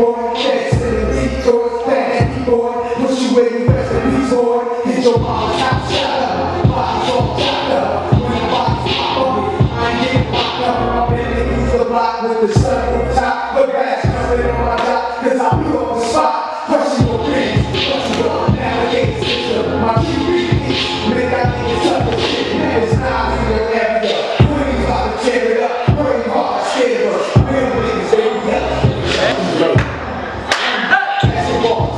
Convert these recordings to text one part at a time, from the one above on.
boy. Can't sit in the deep, boy. Fat, boy. Push you in, rest in peace, boy. Hit your palm. house, shut.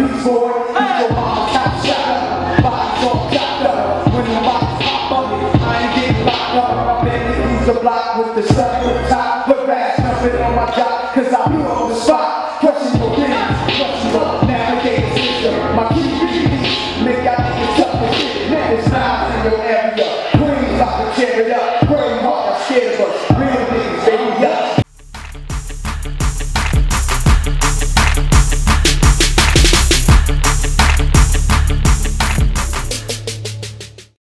beats up, chopped up. When pop I ain't getting locked up. Man, the block with the stuff top. On my job, cause I blew on the spot. Crushing your business, crushing your navigating system. My